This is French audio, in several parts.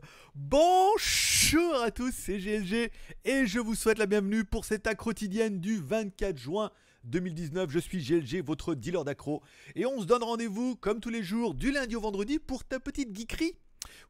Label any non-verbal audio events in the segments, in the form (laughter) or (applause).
(laughs) Bonjour à tous, c'est GLG et je vous souhaite la bienvenue pour cette accro quotidienne du 24 juin 2019. Je suis GLG, votre dealer d'accro. Et on se donne rendez-vous, comme tous les jours, du lundi au vendredi pour ta petite geekerie.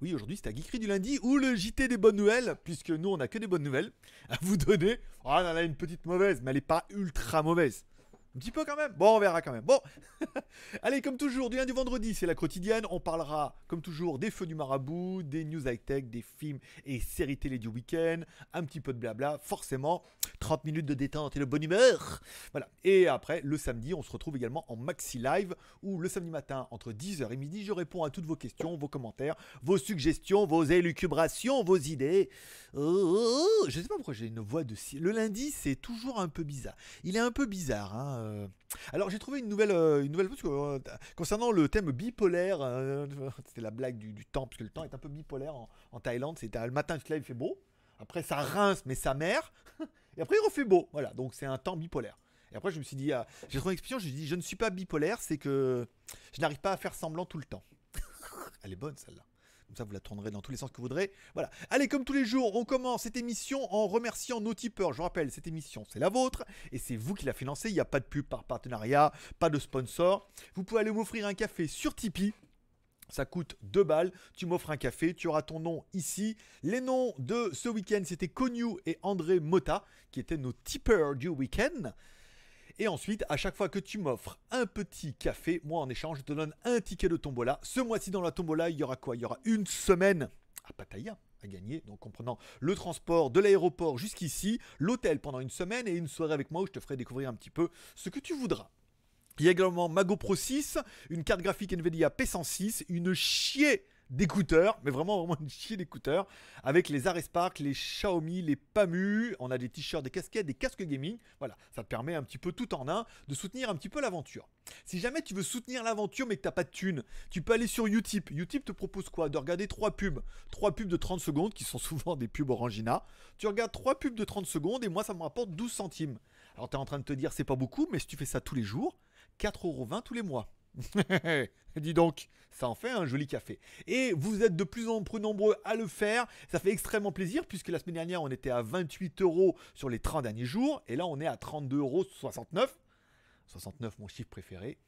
Oui, aujourd'hui c'est ta geekerie du lundi ou le JT des bonnes nouvelles, puisque nous on a que des bonnes nouvelles à vous donner. Oh, on en a une petite mauvaise, mais elle n'est pas ultra mauvaise. Un petit peu quand même. Bon, on verra quand même. Bon. (laughs) Allez, comme toujours, du lundi au vendredi, c'est la quotidienne. On parlera, comme toujours, des feux du marabout, des news high-tech, des films et séries télé du week-end, un petit peu de blabla, forcément. 30 minutes de détente et de bonne humeur. Voilà. Et après, le samedi, on se retrouve également en maxi live, où le samedi matin, entre 10h et midi, je réponds à toutes vos questions, vos commentaires, vos suggestions, vos élucubrations, vos idées. Oh, oh, oh. je sais pas pourquoi j'ai une voix de... Le lundi, c'est toujours un peu bizarre. Il est un peu bizarre, hein. Euh. Alors j'ai trouvé une nouvelle, euh, euh, concernant le thème bipolaire. (laughs) C'était la blague du, temps, parce que le temps est un peu bipolaire en, Thaïlande. C'était le matin, tu te il fait beau. Après ça rince, mais ça mère. (laughs) Et après il refait beau. Voilà, donc c'est un temps bipolaire. Et après je me suis dit, ah, j'ai trouvé une expression, je me suis dit, je ne suis pas bipolaire, c'est que je n'arrive pas à faire semblant tout le temps. (laughs) Elle est bonne celle-là. Comme ça, vous la tournerez dans tous les sens que vous voudrez. Voilà. Allez, comme tous les jours, on commence cette émission en remerciant nos tipeurs. Je rappelle, cette émission, c'est la vôtre et c'est vous qui la financez. Il n'y a pas de pub par partenariat, pas de sponsor. Vous pouvez aller m'offrir un café sur Tipeee. Ça coûte 2 balles. Tu m'offres un café. Tu auras ton nom ici. Les noms de ce week-end, c'était Cognou et André Mota, qui étaient nos tipeurs du week-end. Et ensuite, à chaque fois que tu m'offres un petit café, moi en échange, je te donne un ticket de tombola. Ce mois-ci, dans la tombola, il y aura quoi? Il y aura une semaine à Pattaya à gagner, donc comprenant le transport de l'aéroport jusqu'ici, l'hôtel pendant une semaine et une soirée avec moi où je te ferai découvrir un petit peu ce que tu voudras. Il y a également Mago Pro 6, une carte graphique Nvidia P106, une chier d'écouteurs, mais vraiment vraiment une chier d'écouteurs, avec les Arespark, les Xiaomi, les Pamu, on a des t-shirts, des casquettes, des casques gaming, voilà, ça te permet un petit peu tout en un de soutenir un petit peu l'aventure. Si jamais tu veux soutenir l'aventure mais que t'as pas de thunes, tu peux aller sur Utip. Utip te propose quoi? De regarder trois pubs, trois pubs de 30 secondes qui sont souvent des pubs Orangina. Tu regardes trois pubs de 30 secondes et moi ça me rapporte 12 centimes. Alors tu es en train de te dire c'est pas beaucoup, mais si tu fais ça tous les jours, 4,20€ tous les mois. (laughs) Dis donc, ça en fait un joli café. Et vous êtes de plus en plus nombreux à le faire. Ça fait extrêmement plaisir puisque la semaine dernière, on était à 28 euros sur les 30 derniers jours. Et là, on est à 32,69 euros. 69, mon chiffre préféré.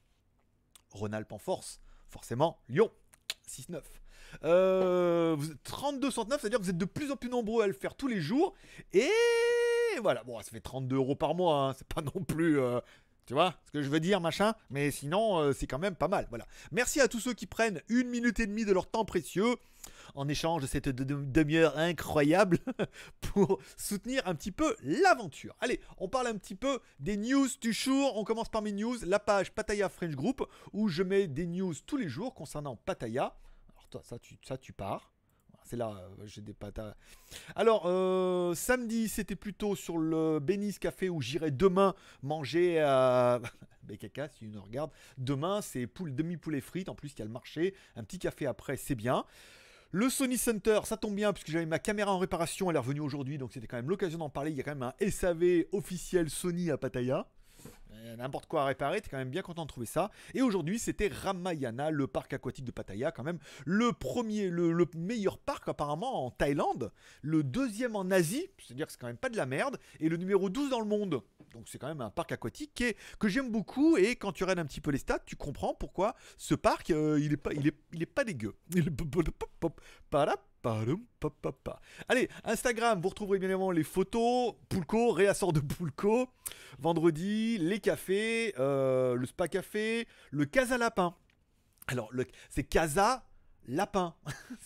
Rhône-Alpes en force. Forcément, Lyon. 6,9. Euh, 32,69, c'est-à-dire que vous êtes de plus en plus nombreux à le faire tous les jours. Et voilà, bon, ça fait 32 euros par mois. Hein. C'est pas non plus. Euh, tu vois ce que je veux dire, machin? Mais sinon, euh, c'est quand même pas mal. Voilà. Merci à tous ceux qui prennent une minute et demie de leur temps précieux en échange de cette demi-heure incroyable (laughs) pour soutenir un petit peu l'aventure. Allez, on parle un petit peu des news du jour. On commence par mes news, la page Pataya French Group où je mets des news tous les jours concernant Pataya. Alors toi, ça tu, ça, tu pars. C'est là, euh, j'ai des patates. Alors, euh, samedi, c'était plutôt sur le Bénis Café où j'irai demain manger à. (laughs) BKK, si tu nous regardes. Demain, c'est poule, demi-poulet frites. En plus, il y a le marché. Un petit café après, c'est bien. Le Sony Center, ça tombe bien puisque j'avais ma caméra en réparation, elle est revenue aujourd'hui, donc c'était quand même l'occasion d'en parler. Il y a quand même un SAV officiel Sony à Pattaya. Euh, n'importe quoi à réparer, t'es quand même bien content de trouver ça. Et aujourd'hui, c'était Ramayana, le parc aquatique de Pattaya, quand même le premier, le, meilleur parc apparemment en Thaïlande, le deuxième en Asie, c'est-à-dire que c'est quand même pas de la merde, et le numéro 12 dans le monde. Donc c'est quand même un parc aquatique qui est, que j'aime beaucoup, et quand tu regardes un petit peu les stats, tu comprends pourquoi ce parc, euh, il, est pas, il, est, il est pas dégueu. (laughs) Il est Allez, Instagram, vous retrouverez bien évidemment les photos, Poulco, réassort de Poulco, vendredi, les cafés, euh, le spa café, le Casa Lapin. Alors, c'est Casa Lapin. (laughs)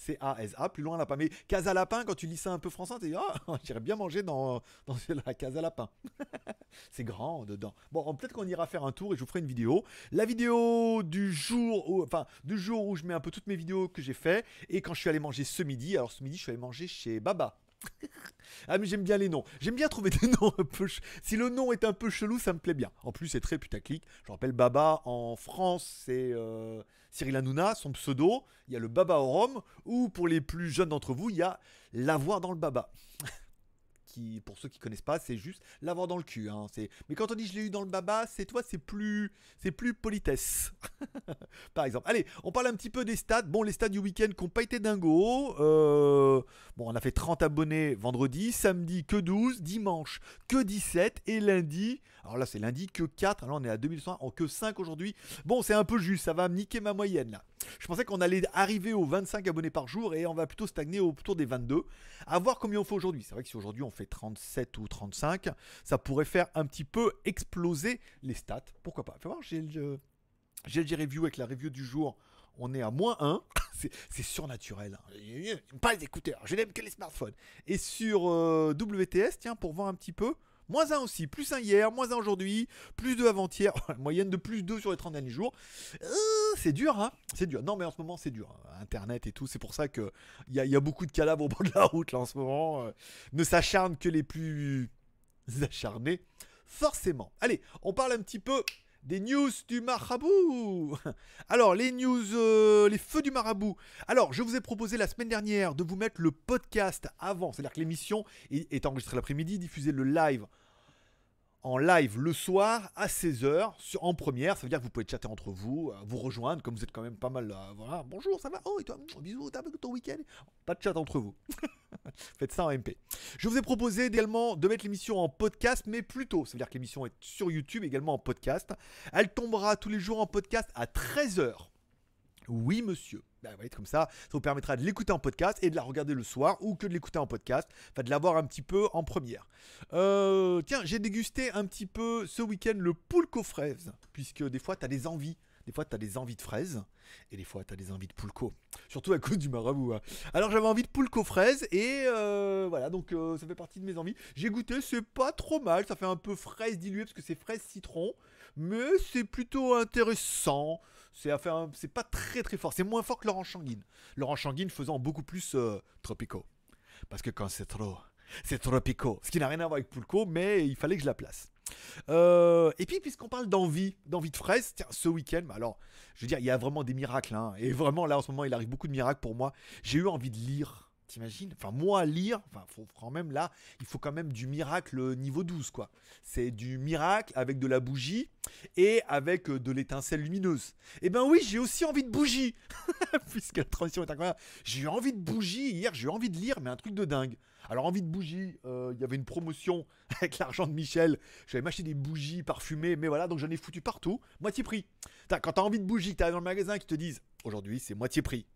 C-A-S-A, plus loin lapin. Mais Casa Lapin, quand tu lis ça un peu français, tu dis Ah, (laughs) j'irais bien manger dans, dans la Casa Lapin. (laughs) c'est grand dedans. Bon, peut-être qu'on ira faire un tour et je vous ferai une vidéo. La vidéo du jour, où, enfin, du jour où je mets un peu toutes mes vidéos que j'ai fait et quand je suis allé manger ce midi. Alors, ce midi, je suis allé manger chez Baba. (laughs) ah mais j'aime bien les noms. J'aime bien trouver (laughs) des noms un peu... Si le nom est un peu chelou, ça me plaît bien. En plus, c'est très putaclic. Je rappelle Baba en France, c'est euh, Cyril Hanouna, son pseudo. Il y a le Baba au Rhum. Ou pour les plus jeunes d'entre vous, il y a l'avoir dans le Baba. (laughs) pour ceux qui connaissent pas, c'est juste l'avoir dans le cul. Hein. Mais quand on dit je l'ai eu dans le baba, c'est toi, c'est plus, c'est plus politesse. (laughs) Par exemple. Allez, on parle un petit peu des stats. Bon, les stats du week-end qui n'ont pas été dingo. Euh, bon, on a fait 30 abonnés vendredi, samedi que 12, dimanche que 17 et lundi. Alors là, c'est lundi que 4. Alors on est à 2100, en que 5 aujourd'hui. Bon, c'est un peu juste, ça va niquer ma moyenne là. Je pensais qu'on allait arriver aux 25 abonnés par jour et on va plutôt stagner autour des 22. À voir combien on fait aujourd'hui. C'est vrai que si aujourd'hui on fait 37 ou 35, ça pourrait faire un petit peu exploser les stats. Pourquoi pas? Fais voir, j'ai le GLG Review avec la review du jour. On est à moins 1. (laughs) c'est surnaturel. Hein. Pas les écouteurs, je n'aime que les smartphones. Et sur euh, WTS, tiens, pour voir un petit peu, Moins 1 aussi, plus 1 hier, moins 1 aujourd'hui, plus 2 avant-hier, (laughs) moyenne de plus 2 sur les 30 derniers jours. Euh, c'est dur, hein C'est dur. Non, mais en ce moment, c'est dur. Hein. Internet et tout, c'est pour ça qu'il y a, y a beaucoup de cadavres au bord de la route, là, en ce moment. Euh. ne s'acharnent que les plus (laughs) acharnés, forcément. Allez, on parle un petit peu des news du marabout. (laughs) Alors, les news, euh, les feux du marabout. Alors, je vous ai proposé la semaine dernière de vous mettre le podcast avant, c'est-à-dire que l'émission est enregistrée l'après-midi, diffusée le live en live le soir à 16h en première. Ça veut dire que vous pouvez chatter entre vous, euh, vous rejoindre, comme vous êtes quand même pas mal là. Voilà, bonjour, ça va? Oh, et toi Bisous, t'as ton week-end? Pas de chat entre vous. (laughs) Faites ça en MP. Je vous ai proposé également de mettre l'émission en podcast, mais plus tôt. Ça veut dire que l'émission est sur YouTube également en podcast. Elle tombera tous les jours en podcast à 13h. Oui, monsieur. Bah, va comme ça, ça vous permettra de l'écouter en podcast et de la regarder le soir ou que de l'écouter en podcast, enfin de l'avoir un petit peu en première. Euh, tiens, j'ai dégusté un petit peu ce week-end le poulco fraise, puisque des fois tu as des envies. Des fois, tu as des envies de fraises et des fois, tu as des envies de poulco. Surtout à cause du marabout. Hein. Alors, j'avais envie de poulco fraise et euh, voilà, donc euh, ça fait partie de mes envies. J'ai goûté, c'est pas trop mal. Ça fait un peu fraise diluée parce que c'est fraise citron, mais c'est plutôt intéressant. C'est c'est pas très très fort. C'est moins fort que Laurent Changuine. Laurent Changuine faisant beaucoup plus euh, tropico. Parce que quand c'est trop, c'est tropico. Ce qui n'a rien à voir avec Pulco, mais il fallait que je la place. Euh, et puis, puisqu'on parle d'envie, d'envie de fraise, tiens, ce week-end, alors, je veux dire, il y a vraiment des miracles. Hein, et vraiment, là, en ce moment, il arrive beaucoup de miracles pour moi. J'ai eu envie de lire T'imagines Enfin, moi, lire, enfin, faut quand même là, il faut quand même du miracle niveau 12, quoi. C'est du miracle avec de la bougie et avec euh, de l'étincelle lumineuse. Eh ben oui, j'ai aussi envie de bougie (laughs) Puisque la transition est incroyable. J'ai eu envie de bougie hier, j'ai eu envie de lire, mais un truc de dingue. Alors, envie de bougie, euh, il y avait une promotion (laughs) avec l'argent de Michel. J'avais m'acheter des bougies parfumées, mais voilà, donc j'en ai foutu partout. Moitié prix. Quand t'as envie de bougie, t'arrives dans le magasin qui te disent aujourd'hui c'est moitié prix.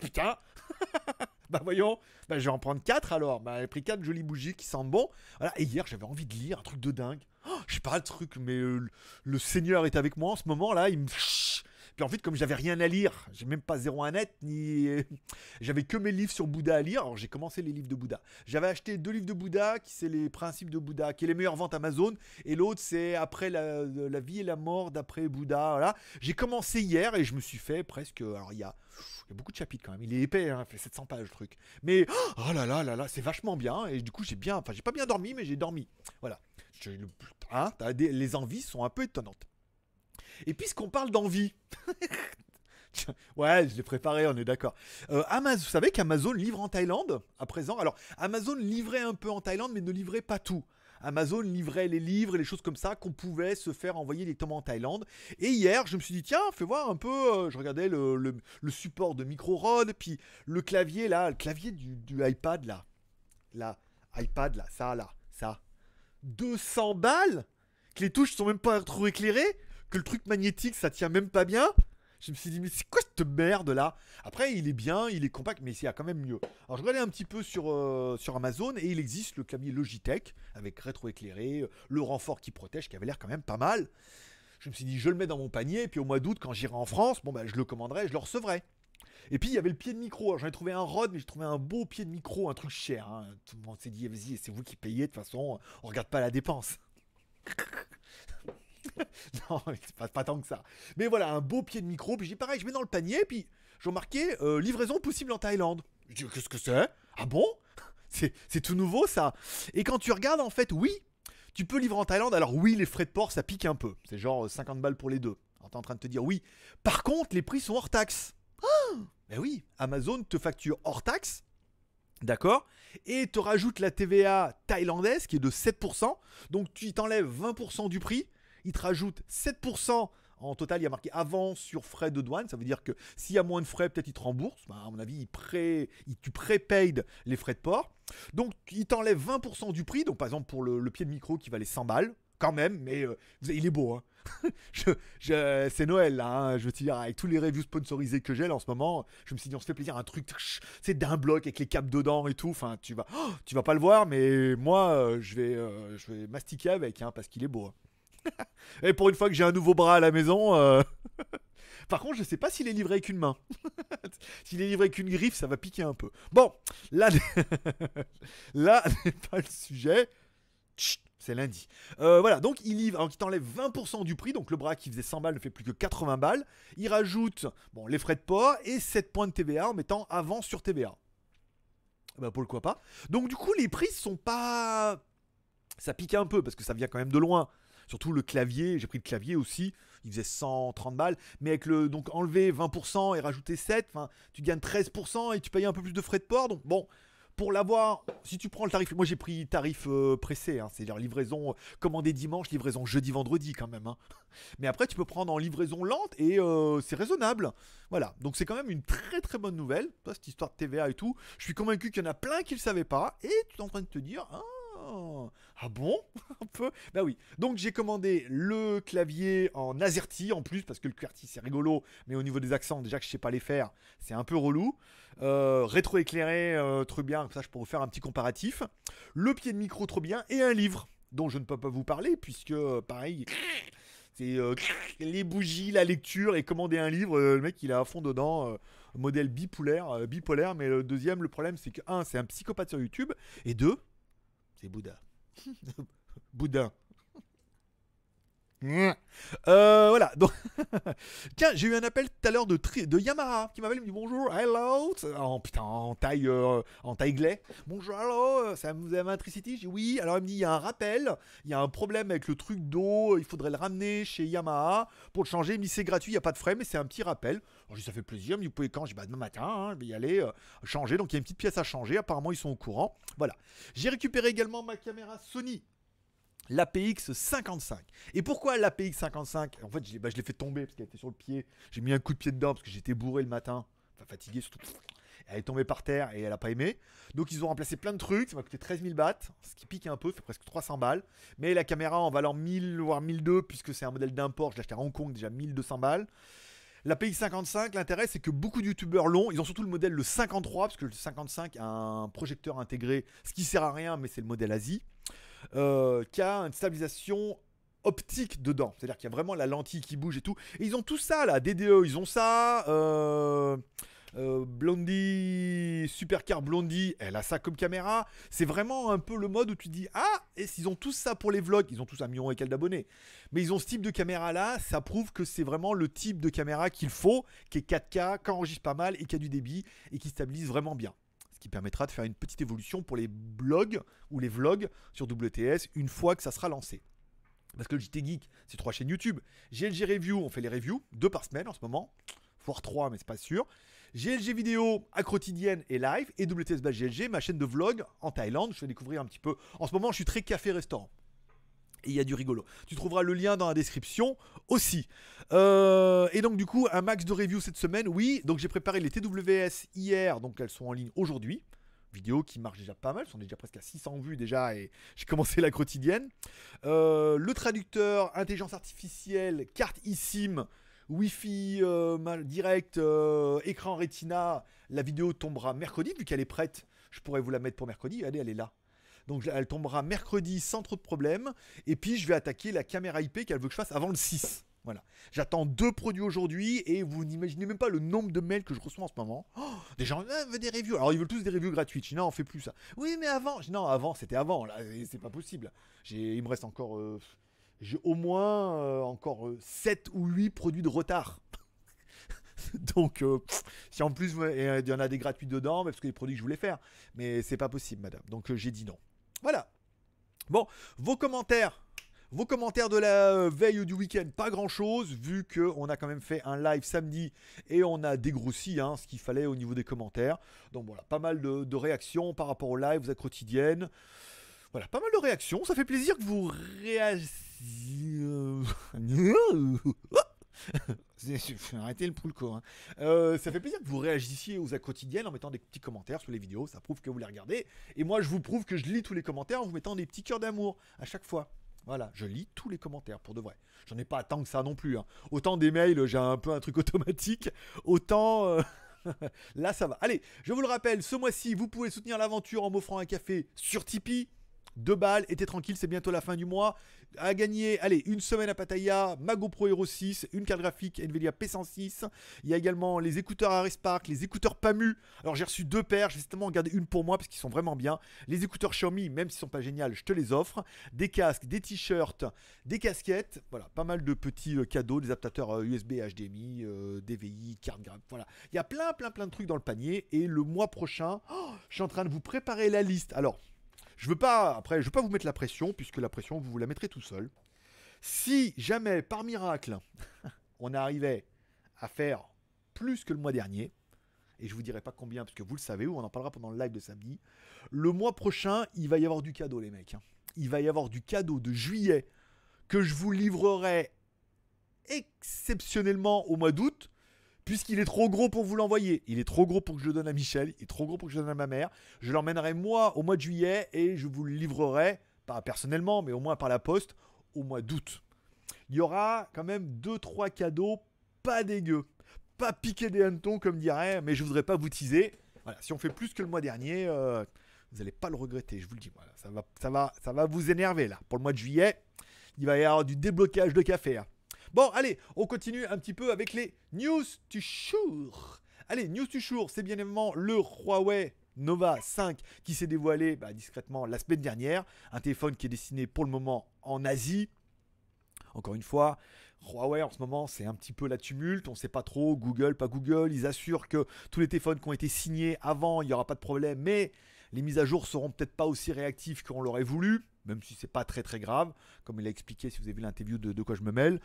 Putain (laughs) (laughs) bah voyons, bah, je vais en prendre 4 alors. Bah, j'ai pris 4 jolies bougies qui sentent bon. Voilà. Et hier, j'avais envie de lire un truc de dingue. Oh, je sais pas le truc, mais euh, le Seigneur est avec moi en ce moment là. Il me. En fait, comme j'avais rien à lire, j'ai même pas 01 net, ni. (laughs) J'avais que mes livres sur Bouddha à lire. Alors j'ai commencé les livres de Bouddha. J'avais acheté deux livres de Bouddha, qui c'est les principes de Bouddha, qui est les meilleures ventes Amazon. Et l'autre, c'est après la, vie et la mort d'après Bouddha. J'ai commencé hier et je me suis fait presque. Alors il y a il y a beaucoup de chapitres quand même. Il est épais, hein, il fait 700 pages le truc. Mais oh là là là là, c'est vachement bien. Et du coup, j'ai bien, enfin, j'ai pas bien dormi, mais j'ai dormi. Voilà. Hein, les envies sont un peu étonnantes. Et puisqu'on parle d'envie. (laughs) ouais, je l'ai préparé, on est d'accord. Euh, Amazon, vous savez qu'Amazon livre en Thaïlande à présent? Alors, Amazon livrait un peu en Thaïlande, mais ne livrait pas tout. Amazon livrait les livres et les choses comme ça qu'on pouvait se faire envoyer directement en Thaïlande. Et hier, je me suis dit, tiens, fais voir un peu. Euh, je regardais le, support de micro rod, puis le clavier là, le clavier du, iPad là. Là, iPad là, ça là, ça. 200 balles? Que les touches sont même pas trop éclairées? Que le truc magnétique ça tient même pas bien je me suis dit, mais c'est quoi cette merde là? Après, il est bien, il est compact, mais il y a quand même mieux. Alors, je regardais un petit peu sur, euh, sur Amazon et il existe le clavier Logitech avec rétro-éclairé, euh, le renfort qui protège qui avait l'air quand même pas mal. Je me suis dit, je le mets dans mon panier, et puis au mois d'août, quand j'irai en France, bon, ben, je le commanderai, je le recevrai. Et puis il y avait le pied de micro. J'en ai trouvé un Rod, mais j'ai trouvé un beau pied de micro, un truc cher. Hein. Tout le monde s'est dit, vas-y, c'est vous qui payez, de toute façon, on regarde pas la dépense. (laughs) non, pas, pas tant que ça. Mais voilà, un beau pied de micro. Puis j'ai pareil, je mets dans le panier. Puis j'ai remarqué euh, livraison possible en Thaïlande. Je dis, qu'est-ce que c'est? Ah bon? (laughs) C'est tout nouveau ça. Et quand tu regardes, en fait, oui, tu peux livrer en Thaïlande. Alors oui, les frais de port, ça pique un peu. C'est genre 50 euh, balles pour les deux. Alors t'es en train de te dire oui. Par contre, les prix sont hors taxe. mais oui, Amazon te facture hors taxe D'accord? Et te rajoute la TVA thaïlandaise qui est de 7%. Donc tu t'enlèves 20% du prix. Il te rajoute 7% en total, il y a marqué avant sur frais de douane. Ça veut dire que s'il y a moins de frais, peut-être il te rembourse. Bah, à mon avis, tu prépayes les frais de port. Donc, il t'enlève 20% du prix. Donc, par exemple, pour le, pied de micro qui valait 100 balles, quand même, mais euh, il est beau. Hein. (laughs) c'est Noël là, hein. je veux dire, avec tous les reviews sponsorisés que j'ai là en ce moment, je me suis dit on se fait plaisir, un truc, c'est d'un bloc avec les câbles dedans et tout. Enfin, tu vas, oh, vas pas le voir, mais moi, euh, je vais, euh, je vais mastiquer avec, hein, parce qu'il est beau. (laughs) Et pour une fois que j'ai un nouveau bras à la maison. Euh, (laughs) par contre, je sais pas s'il est livré avec une main. (laughs) s'il est livré avec une griffe, ça va piquer un peu. Bon, là, là n'est pas le sujet. C'est lundi. Euh, voilà, donc il livre, alors qu'il t'enlève 20% du prix, donc le bras qui faisait 100 balles ne fait plus que 80 balles. Il rajoute bon, les frais de port et 7 points de TVA en mettant avant sur TVA. Bah pourquoi pas. Donc du coup, les prix sont pas. Ça pique un peu parce que ça vient quand même de loin. Surtout le clavier, j'ai pris le clavier aussi, il faisait 130 balles, mais avec le donc enlever 20% et rajouter 7, enfin, tu gagnes 13% et tu payes un peu plus de frais de port. Donc bon, pour l'avoir, si tu prends le tarif, moi j'ai pris tarif euh, pressé, hein, c'est-à-dire livraison commandée dimanche, livraison jeudi, vendredi quand même. Hein. (laughs) Mais après, tu peux prendre en livraison lente et euh, c'est raisonnable. Voilà, donc c'est quand même une très très bonne nouvelle, cette histoire de TVA et tout. Je suis convaincu qu'il y en a plein qui ne le savaient pas et tu es en train de te dire, ah, ah bon? (laughs) Un peu Bah oui. Donc j'ai commandé le clavier en AZERTY en plus, parce que le QWERTY c'est rigolo, mais au niveau des accents, déjà que je sais pas les faire, c'est un peu relou. Euh, rétro-éclairé, euh, trop bien, comme ça je pourrais faire un petit comparatif. Le pied de micro, trop bien, et un livre dont je ne peux pas vous parler, puisque euh, pareil, c'est les bougies, la lecture et commander un livre. le mec, il est à fond dedans. modèle bipolaire, bipolaire, mais le deuxième, le problème, c'est que, un, c'est un psychopathe sur YouTube, et deux, c'est Bouddha. (laughs) Boudin. Euh, voilà, donc (laughs) tiens, j'ai eu un appel tout à l'heure de, de Yamaha qui m'appelle, il me dit bonjour, hello, en putain, en taille, euh, en taille glais. Bonjour, hello, ça vous avez Tricity? J'ai oui. Alors il me dit, il y a un rappel, il y a un problème avec le truc d'eau, il faudrait le ramener chez Yamaha pour le changer. Il me dit c'est gratuit, il n'y a pas de frais, mais c'est un petit rappel. Alors je ça fait plaisir, mais vous pouvez quand? Dis bah demain matin, hein, je vais y aller euh, changer. Donc il y a une petite pièce à changer. Apparemment ils sont au courant. Voilà. J'ai récupéré également ma caméra Sony l'APX 55. Et pourquoi l'APX 55 En fait, bah, je l'ai fait tomber parce qu'elle était sur le pied. J'ai mis un coup de pied dedans parce que j'étais bourré le matin. Enfin, fatigué surtout. Elle est tombée par terre et elle a pas aimé. Donc ils ont remplacé plein de trucs. Ça m'a coûté 13 000 bahts. Ce qui pique un peu, fait presque 300 balles. Mais la caméra en valant 1000 voire 1002 puisque c'est un modèle d'import. Je l'ai acheté à Hong Kong déjà 1200 balles. La PX55, l'intérêt c'est que beaucoup de youtubeurs l'ont. Ils ont surtout le modèle le 53 parce que le 55 a un projecteur intégré, ce qui sert à rien, mais c'est le modèle Asie. Euh, qui a une stabilisation optique dedans. C'est-à-dire qu'il y a vraiment la lentille qui bouge et tout. Et ils ont tout ça là, DDE, ils ont ça. Euh, euh, Blondie, Supercar Blondie, elle a ça comme caméra. C'est vraiment un peu le mode où tu dis Ah, et s'ils ont tous ça pour les vlogs, ils ont tous un million et quelques d'abonnés. Mais ils ont ce type de caméra là, ça prouve que c'est vraiment le type de caméra qu'il faut, qui est 4K, qui enregistre pas mal et qui a du débit et qui stabilise vraiment bien qui permettra de faire une petite évolution pour les blogs ou les vlogs sur WTS une fois que ça sera lancé. Parce que le JT Geek, c'est trois chaînes YouTube. GLG Review, on fait les reviews, deux par semaine en ce moment, voire trois, mais c'est pas sûr. GLG Vidéo à quotidienne et live, et WTS GLG, ma chaîne de vlog en Thaïlande. Je vais découvrir un petit peu. En ce moment, je suis très café-restaurant il y a du rigolo. Tu trouveras le lien dans la description aussi. Euh, et donc du coup, un max de reviews cette semaine, oui. Donc j'ai préparé les TWS hier, donc elles sont en ligne aujourd'hui. Vidéo qui marche déjà pas mal, elles sont déjà presque à 600 vues déjà et (laughs) j'ai commencé la quotidienne. Euh, le traducteur, intelligence artificielle, carte eSIM, Wi-Fi euh, direct, écran Retina. La vidéo tombera mercredi vu qu'elle est prête. Je pourrais vous la mettre pour mercredi. Allez, elle est là. Donc elle tombera mercredi sans trop de problèmes. Et puis je vais attaquer la caméra IP qu'elle veut que je fasse avant le 6. Voilà. J'attends deux produits aujourd'hui et vous n'imaginez même pas le nombre de mails que je reçois en ce moment. Oh, des gens ah, veulent des reviews. Alors ils veulent tous des reviews gratuites. non, on fait plus ça. Oui, mais avant. Non, avant, c'était avant. Là, c'est pas possible. Il me reste encore. Euh, j'ai au moins euh, encore 7 euh, ou 8 produits de retard. (laughs) Donc, si en plus il y en a des gratuits dedans, parce que les produits que je voulais faire, mais c'est pas possible, madame. Donc j'ai dit non. Voilà. Bon, vos commentaires, Vos commentaires de la veille ou du week-end, pas grand-chose, vu qu'on a quand même fait un live samedi et on a dégrossi hein, ce qu'il fallait au niveau des commentaires. Donc voilà, pas mal de, réactions par rapport au live, vous êtes quotidienne. Voilà, pas mal de réactions. Ça fait plaisir que vous réagissiez. (laughs) (laughs) Arrêtez le poulco. Hein. Euh, ça fait plaisir que vous réagissiez aux à quotidiennes en mettant des petits commentaires sous les vidéos. Ça prouve que vous les regardez. Et moi, je vous prouve que je lis tous les commentaires en vous mettant des petits cœurs d'amour à chaque fois. Voilà, je lis tous les commentaires pour de vrai. J'en ai pas tant que ça non plus. Hein. Autant des mails, j'ai un peu un truc (laughs) automatique. Autant. Euh, (laughs) là, ça va. Allez, je vous le rappelle, ce mois-ci, vous pouvez soutenir l'aventure en m'offrant un café sur Tipeee. Deux balles, était tranquille, c'est bientôt la fin du mois. À gagner, allez, une semaine à Pattaya, ma GoPro Hero 6, une carte graphique Nvidia P106. Il y a également les écouteurs Harris Park, les écouteurs PAMU. Alors j'ai reçu deux paires, j'ai justement gardé une pour moi parce qu'ils sont vraiment bien. Les écouteurs Xiaomi, même s'ils sont pas géniaux, je te les offre. Des casques, des t-shirts, des casquettes. Voilà, pas mal de petits euh, cadeaux, des adaptateurs USB, HDMI, DVI, carte graphique. Voilà, il y a plein, plein, plein de trucs dans le panier. Et le mois prochain, oh, je suis en train de vous préparer la liste. Alors, je veux pas, après, je veux pas vous mettre la pression, puisque la pression, vous vous la mettrez tout seul. Si jamais, par miracle, (laughs) on arrivait à faire plus que le mois dernier, et je vous dirai pas combien, parce que vous le savez, ou on en parlera pendant le live de samedi, le mois prochain, il va y avoir du cadeau, les mecs. Hein. Il va y avoir du cadeau de juillet que je vous livrerai exceptionnellement au mois d'août puisqu'il est trop gros pour vous l'envoyer. Il est trop gros pour que je le donne à Michel, il est trop gros pour que je le donne à ma mère. Je l'emmènerai moi au mois de juillet et je vous le livrerai, pas personnellement, mais au moins par la poste, au mois d'août. Il y aura quand même 2-3 cadeaux pas dégueux. Pas piquer des hannetons comme dirait, mais je voudrais pas vous teaser. Voilà, si on fait plus que le mois dernier, euh, vous n'allez pas le regretter, je vous le dis. Ça, va, ça, va, ça va vous énerver là. Pour le mois de juillet, il va y avoir du déblocage de café. Hein. Bon, allez, on continue un petit peu avec les news du jour. Allez, news du jour, c'est bien évidemment le Huawei Nova 5 qui s'est dévoilé bah, discrètement la semaine dernière. Un téléphone qui est destiné pour le moment en Asie. Encore une fois, Huawei en ce moment c'est un petit peu la tumulte, on ne sait pas trop, Google, pas Google, ils assurent que tous les téléphones qui ont été signés avant, il n'y aura pas de problème, mais les mises à jour seront peut-être pas aussi réactives qu'on l'aurait voulu, même si c'est pas très très grave, comme il a expliqué si vous avez vu l'interview de quoi je me mêle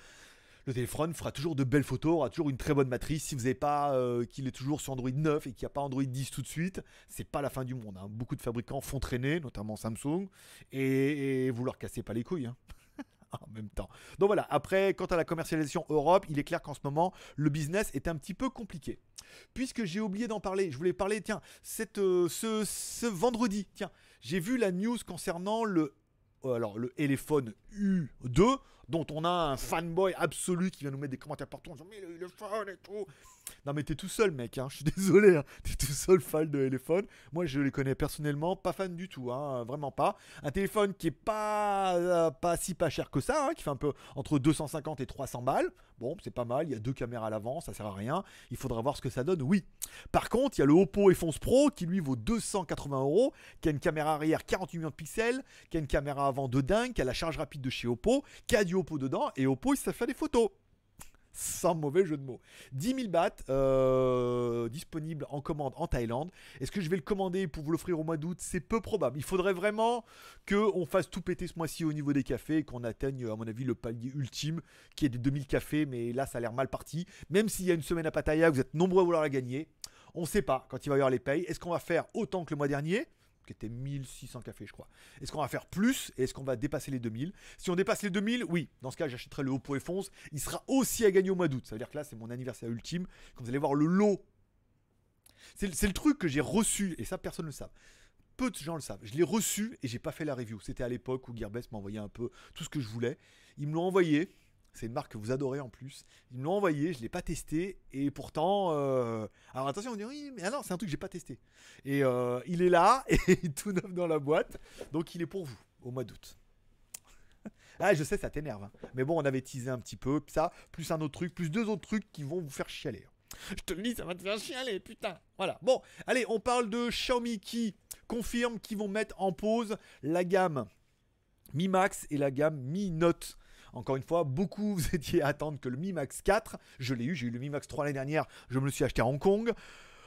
le téléphone fera toujours de belles photos, aura toujours une très bonne matrice. Si vous n'avez pas euh, qu'il est toujours sur Android 9 et qu'il n'y a pas Android 10 tout de suite, c'est pas la fin du monde. Hein. Beaucoup de fabricants font traîner, notamment Samsung, et, vous leur cassez pas les couilles. Hein. (laughs) en même temps. Donc voilà, après, quant à la commercialisation Europe, il est clair qu'en ce moment, le business est un petit peu compliqué. Puisque j'ai oublié d'en parler, je voulais parler, tiens, euh, ce, vendredi, tiens, j'ai vu la news concernant le, euh, alors, le téléphone U2 dont on a un fanboy absolu qui vient nous mettre des commentaires partout en disant mais le, le et tout. Non mais t'es tout seul mec, hein. je suis (laughs) désolé, hein. t'es tout seul fan de téléphone. Moi je les connais personnellement, pas fan du tout, hein. vraiment pas. Un téléphone qui est pas, euh, si pas cher que ça, qui fait un peu entre 250 et 300 balles. Bon, c'est pas mal, il y a deux caméras à l'avant, ça sert à rien. Il faudra voir ce que ça donne, oui. Par contre, il y a le Oppo F11 Pro qui lui vaut 280 euros, qui a une caméra arrière 48 millions de pixels, qui a une caméra avant de dingue, qui a la charge rapide de chez Oppo, qui a du Oppo dedans, et Oppo il fait des photos sans mauvais jeu de mots. 10 000 bahts euh, disponible en commande en Thaïlande. Est-ce que je vais le commander pour vous l'offrir au mois d'août? C'est peu probable. Il faudrait vraiment qu'on fasse tout péter ce mois-ci au niveau des cafés et qu'on atteigne, à mon avis, le palier ultime qui est des 2000 cafés. Mais là, ça a l'air mal parti. Même s'il y a une semaine à Pattaya, vous êtes nombreux à vouloir la gagner. On ne sait pas quand il va y avoir les payes. Est-ce qu'on va faire autant que le mois dernier? Qui était 1600 cafés, je crois. Est-ce qu'on va faire plus et est-ce qu'on va dépasser les 2000 Si on dépasse les 2000, oui, dans ce cas, j'achèterai le Oppo F11. Il sera aussi à gagner au mois d'août. Ça veut dire que là, c'est mon anniversaire ultime. Quand vous allez voir le lot, c'est le truc que j'ai reçu, et ça, personne ne le sait. Peu de gens le savent. Je l'ai reçu et j'ai pas fait la review. C'était à l'époque où Gearbest m'envoyait un peu tout ce que je voulais. Ils me l'ont envoyé. C'est une marque que vous adorez en plus. Ils me l'ont envoyé, je ne l'ai pas testé. Et pourtant, euh, alors attention, on dit oui, mais alors c'est un truc que j'ai pas testé. Et euh, il est là, (laughs) et tout neuf dans la boîte. Donc il est pour vous au mois d'août. (laughs) Ah, je sais, ça t'énerve. Hein. Mais bon, on avait teasé un petit peu. Ça, plus un autre truc, plus deux autres trucs qui vont vous faire chialer. Je te le dis, ça va te faire chialer, putain. Voilà. Bon, allez, on parle de Xiaomi qui confirme qu'ils vont mettre en pause la gamme Mi Max et la gamme Mi Note. Encore une fois, beaucoup vous étiez à attendre que le Mi Max 4, je l'ai eu, j'ai eu le Mi Max 3 l'année dernière, je me le suis acheté à Hong Kong.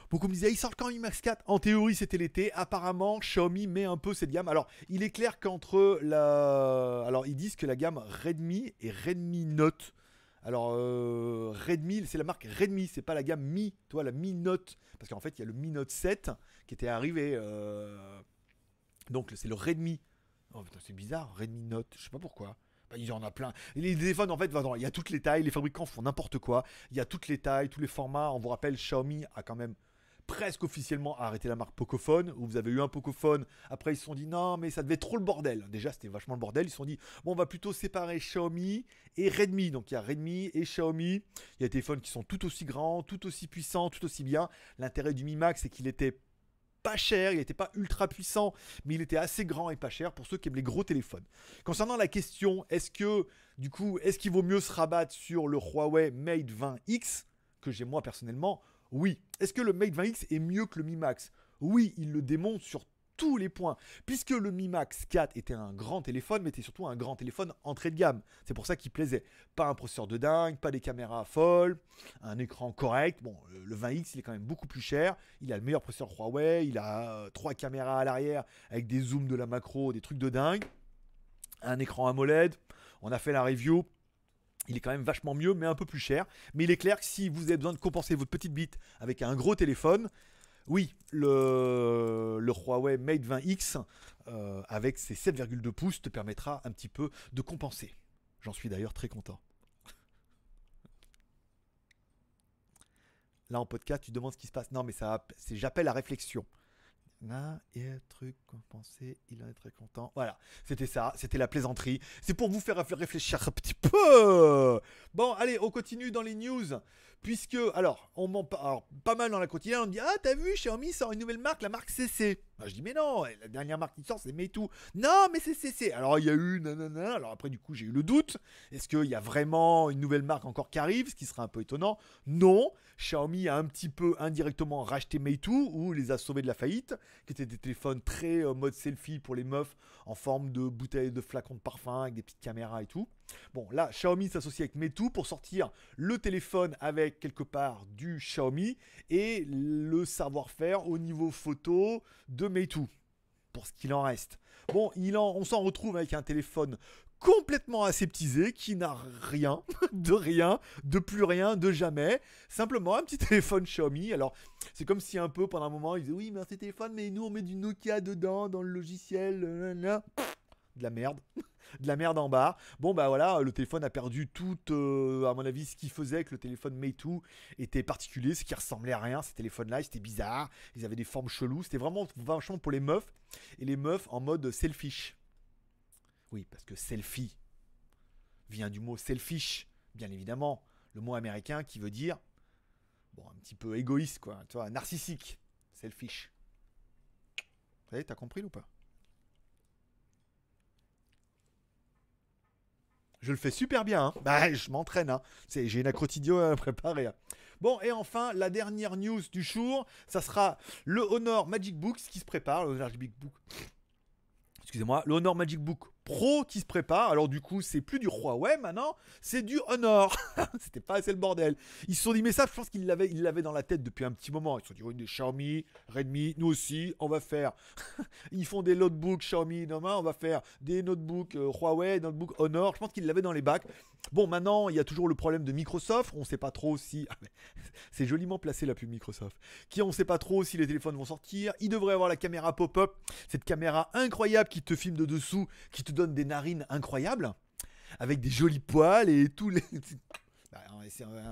Beaucoup me disaient, il sort quand Mi Max 4 En théorie, c'était l'été. Apparemment, Xiaomi met un peu cette gamme. Alors, il est clair qu'entre la. Alors, ils disent que la gamme Redmi et Redmi Note. Alors, euh, Redmi, c'est la marque Redmi, c'est pas la gamme Mi, toi, la Mi Note. Parce qu'en fait, il y a le Mi Note 7 qui était arrivé. Euh, donc, c'est le Redmi. Oh putain, c'est bizarre, Redmi Note, je sais pas pourquoi. Bah, il y en a plein. Les téléphones, en fait, il y a toutes les tailles. Les fabricants font n'importe quoi. Il y a toutes les tailles, tous les formats. On vous rappelle, Xiaomi a quand même presque officiellement arrêté la marque Pocophone, où vous avez eu un Pocophone, après ils se sont dit non mais ça devait être trop le bordel, déjà c'était vachement le bordel, ils se sont dit bon on va plutôt séparer Xiaomi et Redmi, donc il y a Redmi et Xiaomi, il y a des téléphones qui sont tout aussi grands, tout aussi puissants, tout aussi bien, l'intérêt du Mi Max c'est qu'il était pas cher, il n'était pas ultra puissant, mais il était assez grand et pas cher pour ceux qui aiment les gros téléphones. Concernant la question, est-ce que, du coup, est-ce qu'il vaut mieux se rabattre sur le Huawei Mate 20X, que j'ai moi personnellement? Oui. Est-ce que le Mate 20X est mieux que le Mi Max? Oui, il le démontre sur tous les points. Puisque le Mi Max 4 était un grand téléphone, mais était surtout un grand téléphone entrée de gamme. C'est pour ça qu'il plaisait. Pas un processeur de dingue, pas des caméras folles, un écran correct. Bon, le 20X, il est quand même beaucoup plus cher. Il a le meilleur processeur Huawei, il a euh, trois caméras à l'arrière avec des zooms de la macro, des trucs de dingue. Un écran AMOLED. On a fait la review. Il est quand même vachement mieux, mais un peu plus cher. Mais il est clair que si vous avez besoin de compenser votre petite bite avec un gros téléphone, oui, le, Huawei Mate 20X euh, avec ses 7,2 pouces te permettra un petit peu de compenser. J'en suis d'ailleurs très content. Là en podcast, tu demandes ce qui se passe. Non, mais ça, c'est j'appelle à réflexion. Là, il y a un truc compensé, il en est très content. Voilà, c'était ça, c'était la plaisanterie. C'est pour vous faire réfléchir un petit peu. Bon, allez, on continue dans les news. Puisque, alors, on m'en parle pas mal dans la quotidienne, on me dit Ah, t'as vu, Xiaomi sort une nouvelle marque, la marque CC. Bah, je dis Mais non, la dernière marque qui sort, c'est Meitu. Non, mais c'est CC. Alors, il y a eu nanana. Alors, après, du coup, j'ai eu le doute. Est-ce qu'il y a vraiment une nouvelle marque encore qui arrive Ce qui serait un peu étonnant? Non, Xiaomi a un petit peu indirectement racheté Meitu ou les a sauvés de la faillite, qui étaient des téléphones très euh, mode selfie pour les meufs en forme de bouteilles de flacons de parfum avec des petites caméras et tout. Bon, là, Xiaomi s'associe avec Meitu pour sortir le téléphone avec quelque part du Xiaomi et le savoir-faire au niveau photo de Meitu, pour ce qu'il en reste. Bon, il en, on s'en retrouve avec un téléphone complètement aseptisé, qui n'a rien, (laughs) de rien, de plus rien, de jamais. Simplement un petit téléphone Xiaomi. Alors, c'est comme si un peu pendant un moment, ils disaient oui, mais petit téléphone, mais nous on met du Nokia dedans, dans le logiciel. De la merde de la merde en bas. Bon bah voilà, le téléphone a perdu tout, euh, à mon avis, ce qu'il faisait que le téléphone Mate 2 était particulier, ce qui ressemblait à rien. Ces téléphones-là, c'était bizarre, ils avaient des formes cheloues. C'était vraiment vachement pour les meufs et les meufs en mode selfish. Oui, parce que selfie vient du mot selfish, bien évidemment, le mot américain qui veut dire bon un petit peu égoïste quoi, tu vois, narcissique, selfish. Vous savez, t'as compris ou pas? Je le fais super bien. Hein. Bah, je m'entraîne. Hein. J'ai une acrotidio à préparer. Hein. Bon, et enfin, la dernière news du jour, ça sera le Honor Magic Book qui se prépare. Le Honor Magic Book. Excusez-moi, le Honor Magic Book Pro qui se prépare. Alors du coup, c'est plus du Huawei maintenant, c'est du Honor. (laughs) C'était pas assez le bordel. Ils se sont dit, mais ça, je pense qu'ils l'avaient, ils l'avaient dans la tête depuis un petit moment. Ils se sont dit, oui, des Xiaomi, Redmi, nous aussi, on va faire. (laughs) ils font des notebooks Xiaomi, demain, on va faire des notebooks euh, Huawei, notebooks Honor. Je pense qu'ils l'avaient dans les bacs. Bon, maintenant, il y a toujours le problème de Microsoft. On ne sait pas trop si. (laughs) Ah, (laughs) c'est joliment placé la pub Microsoft. Qui on ne sait pas trop si les téléphones vont sortir. Il devrait avoir la caméra pop-up. Cette caméra incroyable qui te filme de dessous, qui te donne des narines incroyables. Avec des jolis poils et tous les. (laughs) Bah,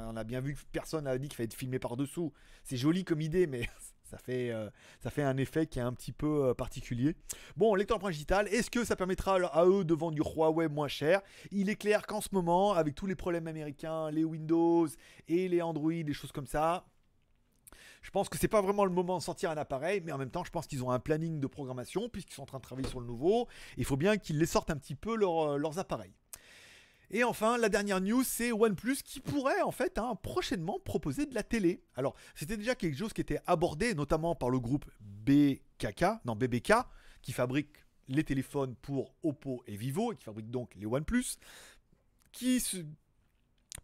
on a bien vu que personne n'a dit qu'il fallait être filmé par dessous. C'est joli comme idée, mais ça fait, euh, ça fait un effet qui est un petit peu euh, particulier. Bon, lecteur digital, est-ce que ça permettra à eux de vendre du Huawei moins cher? Il est clair qu'en ce moment, avec tous les problèmes américains, les Windows et les Android, des choses comme ça, je pense que c'est pas vraiment le moment de sortir un appareil, mais en même temps, je pense qu'ils ont un planning de programmation puisqu'ils sont en train de travailler sur le nouveau. Il faut bien qu'ils les sortent un petit peu euh, leurs appareils. Et enfin, la dernière news, c'est OnePlus qui pourrait en fait hein, prochainement proposer de la télé. Alors, c'était déjà quelque chose qui était abordé notamment par le groupe BKK, non BBK, qui fabrique les téléphones pour Oppo et Vivo, et qui fabrique donc les OnePlus, qui se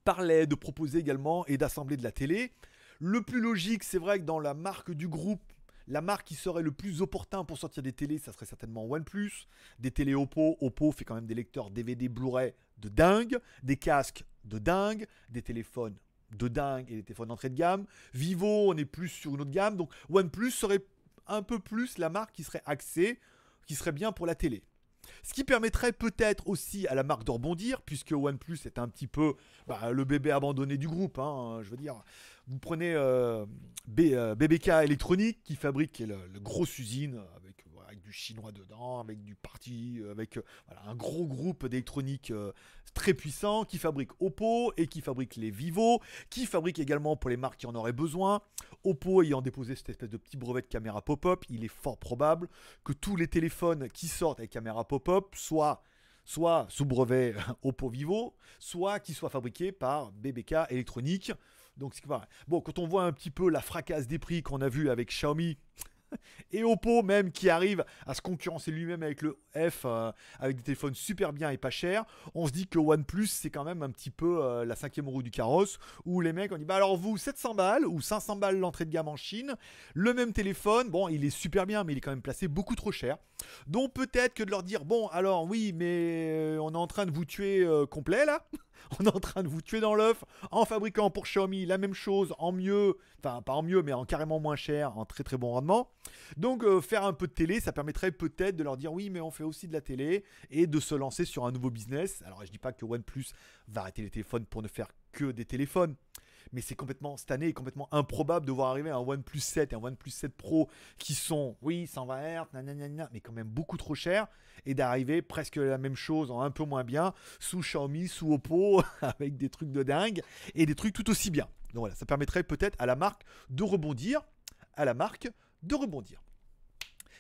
parlait de proposer également et d'assembler de la télé. Le plus logique, c'est vrai que dans la marque du groupe, la marque qui serait le plus opportun pour sortir des télés, ça serait certainement OnePlus. Des télés Oppo. Oppo fait quand même des lecteurs DVD Blu-ray de dingue. Des casques de dingue. Des téléphones de dingue et des téléphones d'entrée de gamme. Vivo, on est plus sur une autre gamme. Donc OnePlus serait un peu plus la marque qui serait axée, qui serait bien pour la télé. Ce qui permettrait peut-être aussi à la marque de rebondir, puisque OnePlus est un petit peu bah, le bébé abandonné du groupe. Hein, je veux dire, vous prenez euh, BBK euh, Électronique qui fabrique la grosse usine avec, du chinois dedans, avec du parti, avec euh, un gros groupe d'électronique très puissant qui fabrique Oppo et qui fabrique les Vivo, qui fabrique également pour les marques qui en auraient besoin. Oppo ayant déposé cette espèce de petit brevet de caméra pop-up, il est fort probable que tous les téléphones qui sortent avec caméra pop-up soient soit sous brevet (laughs) Oppo Vivo, soit qui soient fabriqués par BBK Électronique. Donc c'est Bon, quand on voit un petit peu la fracasse des prix qu'on a vu avec Xiaomi et Oppo même qui arrive à se concurrencer lui-même avec le F euh, avec des téléphones super bien et pas chers, on se dit que OnePlus c'est quand même un petit peu euh, la cinquième roue du carrosse où les mecs on dit bah alors vous 700 balles ou 500 balles l'entrée de gamme en Chine, le même téléphone, bon il est super bien mais il est quand même placé beaucoup trop cher. Donc peut-être que de leur dire bon alors oui mais euh, on est en train de vous tuer complet là (laughs) on est en train de vous tuer dans l'œuf en fabriquant pour Xiaomi la même chose en mieux, enfin pas en mieux, mais en carrément moins cher, en très très bon rendement. Donc euh, faire un peu de télé, ça permettrait peut-être de leur dire oui, mais on fait aussi de la télé et de se lancer sur un nouveau business. Alors je dis pas que OnePlus va arrêter les téléphones pour ne faire que des téléphones mais c'est complètement, cette année est complètement improbable de voir arriver un OnePlus 7 et un OnePlus 7 Pro qui sont, oui, 120 Hz, mais quand même beaucoup trop chers, et d'arriver presque la même chose en un peu moins bien sous Xiaomi, sous Oppo, (laughs) avec des trucs de dingue, et des trucs tout aussi bien. Donc voilà, ça permettrait peut-être à la marque de rebondir, à la marque de rebondir.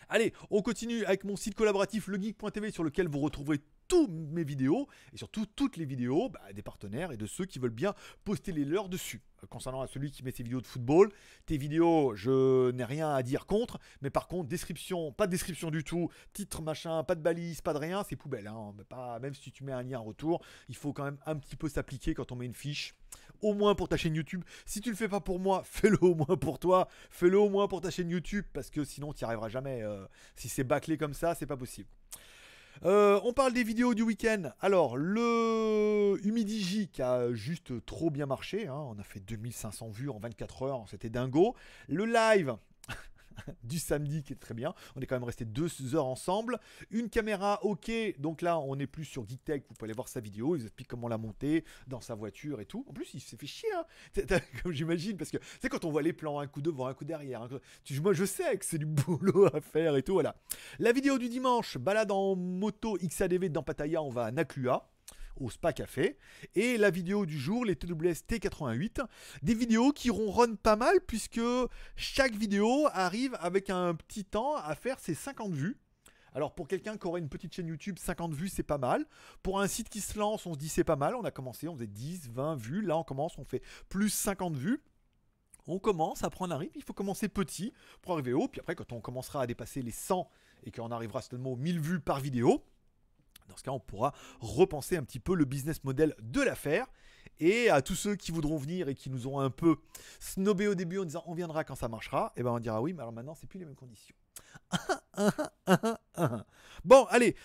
Allez, on continue avec mon site collaboratif legeek.tv sur lequel vous retrouverez mes vidéos et surtout toutes les vidéos bah, des partenaires et de ceux qui veulent bien poster les leurs dessus. Euh, concernant à celui qui met ses vidéos de football, tes vidéos, je n'ai rien à dire contre, mais par contre, description, pas de description du tout, titre machin, pas de balise, pas de rien, c'est poubelle. Hein. Même si tu mets un lien en retour, il faut quand même un petit peu s'appliquer quand on met une fiche. Au moins pour ta chaîne YouTube. Si tu le fais pas pour moi, (laughs) fais-le au moins pour toi. Fais-le au moins pour ta chaîne YouTube, parce que sinon tu n'y arriveras jamais. Euh, si c'est bâclé comme ça, c'est pas possible. Euh, on parle des vidéos du week-end. Alors, le Humidigi qui a juste trop bien marché. Hein. On a fait 2500 vues en 24 heures. C'était dingo. Le live (laughs) du samedi qui est très bien. On est quand même resté deux heures ensemble. Une caméra ok, donc là on est plus sur GeekTech, vous pouvez aller voir sa vidéo, il explique comment la monter dans sa voiture et tout. En plus il s'est fait chier, hein. (laughs) comme j'imagine, parce que c'est quand on voit les plans, un coup devant, un coup derrière. Moi je sais que c'est du (laughs) boulot à faire et tout, voilà. La vidéo du dimanche, balade en moto XADV dans Pattaya, on va à Naklua au Spa Café. Et la vidéo du jour, les TWS T88. Des vidéos qui ronronnent pas mal puisque chaque vidéo arrive avec un petit temps à faire ses 50 vues. Alors pour quelqu'un qui aurait une petite chaîne YouTube, 50 vues c'est pas mal. Pour un site qui se lance, on se dit c'est pas mal. On a commencé, on faisait 10, 20 vues. Là on commence, on fait plus 50 vues. On commence à prendre un rythme, il faut commencer petit pour arriver haut. Puis après quand on commencera à dépasser les 100 et qu'on arrivera seulement aux 1000 vues par vidéo, dans ce cas, on pourra repenser un petit peu le business model de l'affaire. Et à tous ceux qui voudront venir et qui nous ont un peu snobé au début en disant on viendra quand ça marchera, et eh ben on dira oui, mais alors maintenant c'est plus les mêmes conditions. (laughs) bon, allez,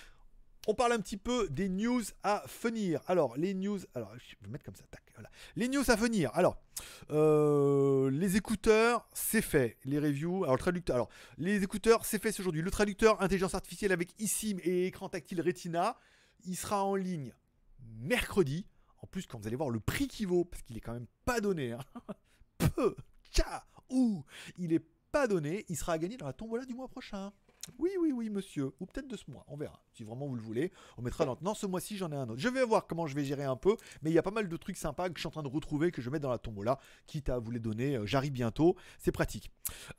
on parle un petit peu des news à venir. Alors, les news. Alors, je vais mettre comme ça. Tac, voilà. Les news à venir. Alors, euh, les écouteurs, c'est fait. Les reviews. Alors, le traducteur. Alors, les écouteurs, c'est fait aujourd'hui. Le traducteur intelligence artificielle avec eSIM et écran tactile Retina, il sera en ligne mercredi. En plus, quand vous allez voir le prix qu'il vaut, parce qu'il est quand même pas donné. Hein. (laughs) Peu, tcha, ou, il est pas donné. Il sera à gagner dans la tombola du mois prochain. Oui, oui, oui, monsieur. Ou peut-être de ce mois. On verra. Si vraiment vous le voulez, on mettra dans. Non, ce mois-ci, j'en ai un autre. Je vais voir comment je vais gérer un peu. Mais il y a pas mal de trucs sympas que je suis en train de retrouver, que je mets dans la tombola. Quitte à vous les donner. Euh, j'arrive bientôt. C'est pratique.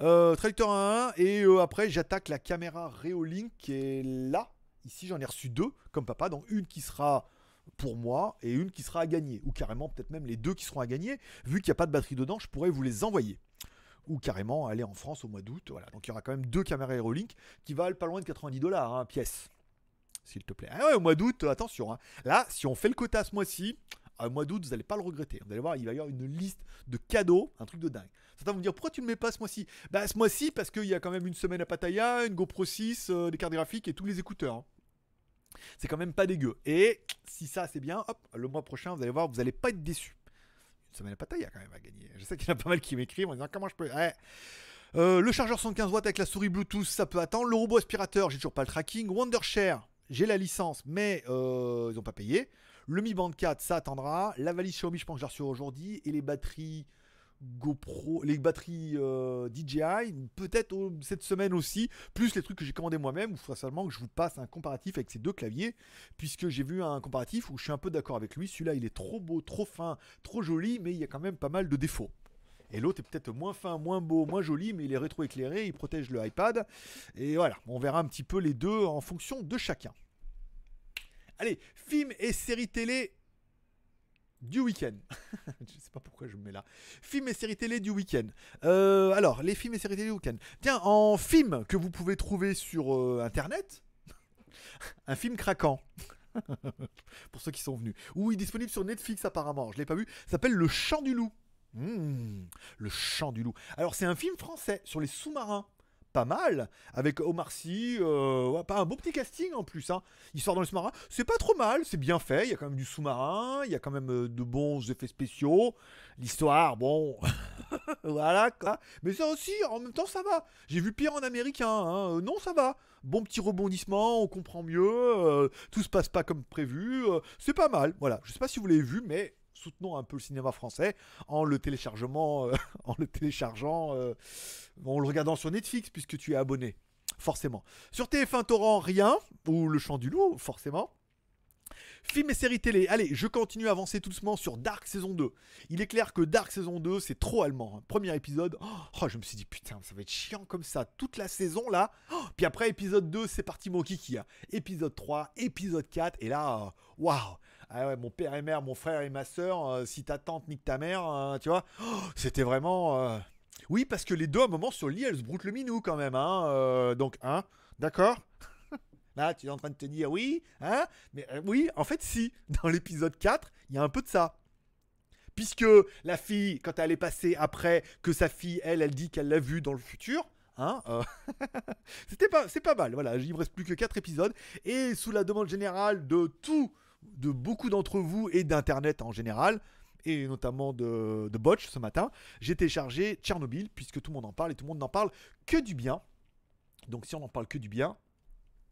Euh, traducteur 1 Et euh, après, j'attaque la caméra Reolink qui est là. Ici, j'en ai reçu deux, comme papa. Donc, une qui sera pour moi et une qui sera à gagner. Ou carrément, peut-être même les deux qui seront à gagner. Vu qu'il n'y a pas de batterie dedans, je pourrais vous les envoyer ou carrément aller en France au mois d'août. Voilà. Donc il y aura quand même deux caméras Aerolink qui valent pas loin de 90 dollars, hein, pièce. S'il te plaît. Ah au mois d'août, attention. Hein. Là, si on fait le quota ce mois-ci, au mois d'août, vous n'allez pas le regretter. Vous allez voir, il va y avoir une liste de cadeaux, un truc de dingue. Certains vont me dire pourquoi tu ne mets pas ce mois-ci? Bah ce mois-ci parce qu'il y a quand même une semaine à Pattaya, une GoPro 6, euh, des cartes graphiques et tous les écouteurs. hein. C'est quand même pas dégueu. Et si ça c'est bien, hop, le mois prochain, vous allez voir, vous n'allez pas être déçus. Une semaine à Pattaya quand même à gagner. Je sais qu'il y en a pas mal qui m'écrivent en disant comment je peux. Ouais. Euh, le chargeur 115 watts avec la souris Bluetooth, ça peut attendre. Le robot aspirateur, j'ai toujours pas le tracking. Wondershare, j'ai la licence, mais euh, ils n'ont pas payé. Le Mi Band 4, ça attendra. La valise Xiaomi, je pense que j'ai reçu aujourd'hui. Et les batteries GoPro, les batteries euh, DJI, peut-être euh, cette semaine aussi. Plus les trucs que j'ai commandés moi-même. Il faudra seulement que je vous passe un comparatif avec ces deux claviers. Puisque j'ai vu un comparatif où je suis un peu d'accord avec lui. Celui-là, il est trop beau, trop fin, trop joli, mais il y a quand même pas mal de défauts. Et l'autre est peut-être moins fin, moins beau, moins joli, mais il est rétro-éclairé, il protège le iPad. Et voilà, on verra un petit peu les deux en fonction de chacun. Allez, films et séries télé du week-end. (laughs) je sais pas pourquoi je me mets là. Films et séries télé du week-end. Euh, alors, les films et séries télé du week-end. Tiens, en film que vous pouvez trouver sur euh, Internet, (laughs) un film craquant. (laughs) Pour ceux qui sont venus. Ou disponible sur Netflix apparemment. Je l'ai pas vu. S'appelle Le Chant du Loup. Mmh, le Chant du Loup. Alors, c'est un film français sur les sous-marins pas mal, avec Omar Sy, euh, pas un beau petit casting en plus. Hein. Il dans le sous-marin, c'est pas trop mal, c'est bien fait, il y a quand même du sous-marin, il y a quand même euh, de bons effets spéciaux. L'histoire, bon, (laughs) voilà quoi. Mais ça aussi, en même temps, ça va. J'ai vu pire en américain, hein. Euh, non, ça va. Bon petit rebondissement, on comprend mieux, tout se passe pas comme prévu, c'est pas mal. Voilà, je sais pas si vous l'avez vu, mais soutenons un peu le cinéma français en le téléchargement, euh, (laughs) en le téléchargeant, euh, en le regardant sur Netflix puisque tu es abonné, forcément. Sur TF1 Torrent, rien, ou Le Chant du Loup, forcément. Film et séries télé. Allez, je continue à avancer tout doucement sur Dark saison 2. Il est clair que Dark saison 2, c'est trop allemand. Premier épisode, oh, je me suis dit putain, ça va être chiant comme ça toute la saison là. Oh, puis après épisode 2, c'est parti mon kiki. hein. Épisode 3, épisode 4 et là waouh. Ah ouais, mon père et mère, mon frère et ma soeur, euh, si ta tante nique ta mère, euh, tu vois, oh, c'était vraiment. euh, Oui, parce que les deux, à un moment, sur le lit, elles se broutent le minou quand même. Hein, euh, donc, hein, d'accord (laughs) Là, tu es en train de te dire oui, hein Mais oui, en fait, si. (laughs) Dans l'épisode 4, il y a un peu de ça. Puisque la fille, quand elle est passée après que sa fille, elle, elle dit qu'elle l'a vu dans le futur, Hein (laughs) C'était pas, c'est pas mal. Voilà, il me reste plus que 4 épisodes. Et sous la demande générale de tout, de beaucoup d'entre vous et d'internet en général, et notamment de, de Botch ce matin, j'ai téléchargé Tchernobyl, puisque tout le monde en parle et tout le monde n'en parle que du bien. Donc si on n'en parle que du bien,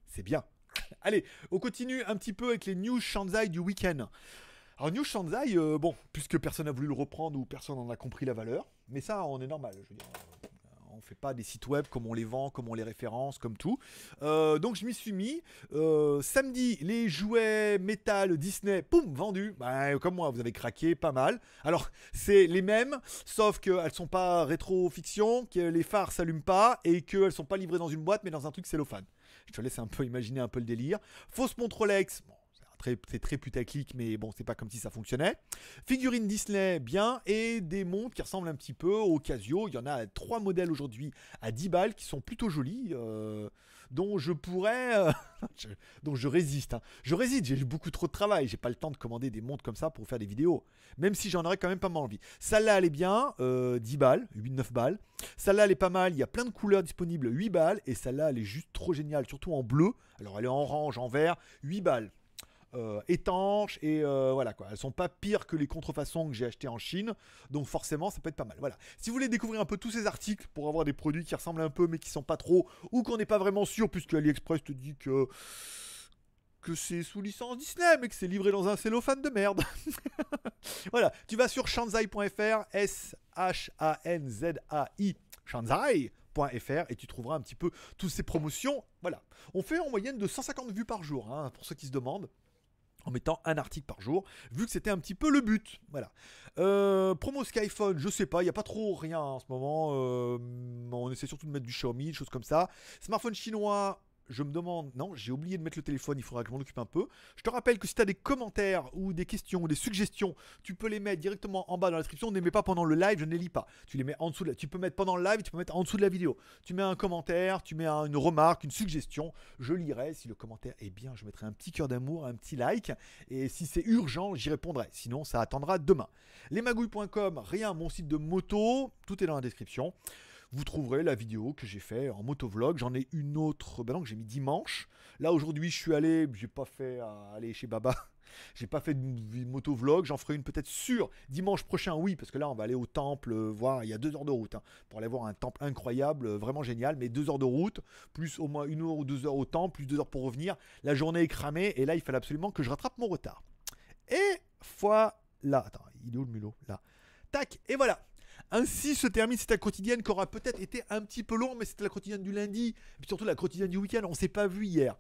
c'est bien. (laughs) Allez, on continue un petit peu avec les news Shanzai du week-end. Alors News Shanzai, euh, bon, puisque personne n'a voulu le reprendre ou personne n'en a compris la valeur, mais ça, on est normal. Je veux dire, on fait pas des sites web comme on les vend, comme on les référence, comme tout. Euh, donc je m'y suis mis. Euh, samedi, les jouets métal Disney, poum, vendus. Bah, comme moi, vous avez craqué pas mal. Alors c'est les mêmes, sauf qu'elles sont pas rétro-fiction, que les phares s'allument pas et qu'elles sont pas livrées dans une boîte mais dans un truc cellophane. Je te laisse un peu imaginer un peu le délire. Fausse montre Rolex. Bon, c'est très- putaclic, mais bon, c'est pas comme si ça fonctionnait. Figurines Disney, bien, et des montres qui ressemblent un petit peu au Casio. Il y en a trois modèles aujourd'hui à 10 balles qui sont plutôt jolis, euh, dont je pourrais. euh, (laughs) je- dont je résiste. hein. Je résiste, j'ai beaucoup trop de travail. J'ai pas le temps de commander des montres comme ça pour faire des vidéos. Même si j'en aurais quand même pas mal envie. Celle-là, elle est bien, euh, 10 balles, 8-9 balles. Celle-là, elle est pas mal. Il y a plein de couleurs disponibles, 8 balles. Et celle-là, elle est juste trop géniale, surtout en bleu. Alors, elle est en orange, en vert, 8 balles. Euh, étanches et euh, voilà quoi. Elles sont pas pires que les contrefaçons que j'ai achetées en Chine, donc forcément ça peut être pas mal. Voilà. Si vous voulez découvrir un peu tous ces articles pour avoir des produits qui ressemblent un peu mais qui sont pas trop ou qu'on n'est pas vraiment sûr puisque AliExpress te dit que que c'est sous licence Disney mais que c'est livré dans un cellophane de merde. (laughs) voilà. Tu vas sur shanzai.fr S H A N Z A I shanzai.fr et tu trouveras un petit peu toutes ces promotions. Voilà. On fait en moyenne de 150 vues par jour, hein, pour ceux qui se demandent. En mettant un article par jour, vu que c'était un petit peu le but. Voilà. Euh, promo Skyphone, je sais pas, il n'y a pas trop rien en ce moment. euh, on essaie surtout de mettre du Xiaomi, des choses comme ça. Smartphone chinois, je me demande, non, j'ai oublié de mettre le téléphone, il faudra que je m'en occupe un peu. Je te rappelle que si tu as des commentaires ou des questions ou des suggestions, tu peux les mettre directement en bas dans la description. Ne les mets pas pendant le live, je ne les lis pas. Tu les mets en dessous, de la... tu peux mettre pendant le live, tu peux mettre en dessous de la vidéo. Tu mets un commentaire, tu mets une remarque, une suggestion, je lirai. Si le commentaire est bien, je mettrai un petit cœur d'amour, un petit like. Et si c'est urgent, j'y répondrai. Sinon, ça attendra demain. Lesmagouilles.com, rien, mon site de moto, tout est dans la description vous trouverez la vidéo que j'ai fait en motovlog. J'en ai une autre, ben non, que j'ai mis dimanche. Là aujourd'hui, je suis allé, j'ai pas fait à aller chez Baba. (laughs) J'ai pas fait de motovlog, j'en ferai une peut-être sur dimanche prochain, oui, parce que là on va aller au temple euh, voir, il y a deux heures de route, hein, pour aller voir un temple incroyable, euh, vraiment génial, mais deux heures de route, plus au moins une heure ou deux heures au temple, plus deux heures pour revenir, la journée est cramée, et là il fallait absolument que je rattrape mon retard. Et fois là, attends, il est où le mulot Là. Tac, et voilà. Ainsi se termine cette quotidienne qui aura peut-être été un petit peu long, mais c'était la quotidienne du lundi, et surtout la quotidienne du week-end, on ne s'est pas vu hier.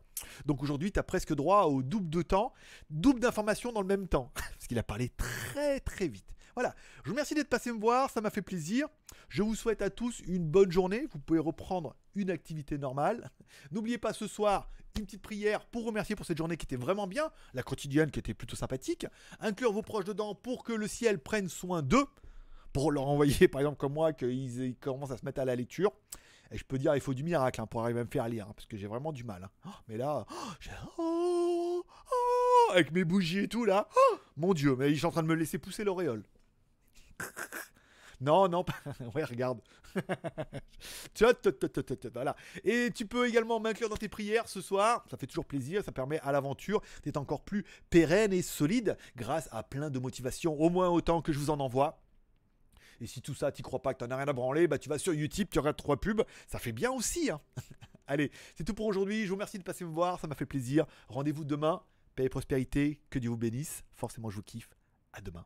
Donc aujourd'hui, tu as presque droit au double de temps, double d'informations dans le même temps, (laughs) parce qu'il a parlé très très vite. Voilà, je vous remercie d'être passé me voir, ça m'a fait plaisir. Je vous souhaite à tous une bonne journée, vous pouvez reprendre une activité normale. N'oubliez pas ce soir une petite prière pour remercier pour cette journée qui était vraiment bien, la quotidienne qui était plutôt sympathique. Inclure vos proches dedans pour que le ciel prenne soin d'eux pour leur envoyer, (laughs) par exemple, comme moi, qu'ils commencent à se mettre à la lecture. Et je peux dire, il faut du miracle hein, pour arriver à me faire lire, hein, parce que j'ai vraiment du mal. Hein. Oh, mais là, oh, oh, avec mes bougies et tout, là, mon Dieu, mais ils sont en train de me laisser pousser l'auréole. Non, non, (laughs) ouais, regarde. (laughs) voilà. Et tu peux également m'inclure dans tes prières ce soir. Ça fait toujours plaisir. Ça permet à l'aventure d'être encore plus pérenne et solide grâce à plein de motivations, au moins autant que je vous en envoie. Et si tout ça, tu crois pas que t'en as rien à branler, bah tu vas sur YouTube, tu regardes trois pubs, ça fait bien aussi. Hein. (laughs) Allez, c'est tout pour aujourd'hui. Je vous remercie de passer me voir, ça m'a fait plaisir. Rendez-vous demain. Paix et prospérité, que Dieu vous bénisse. Forcément, je vous kiffe. À demain.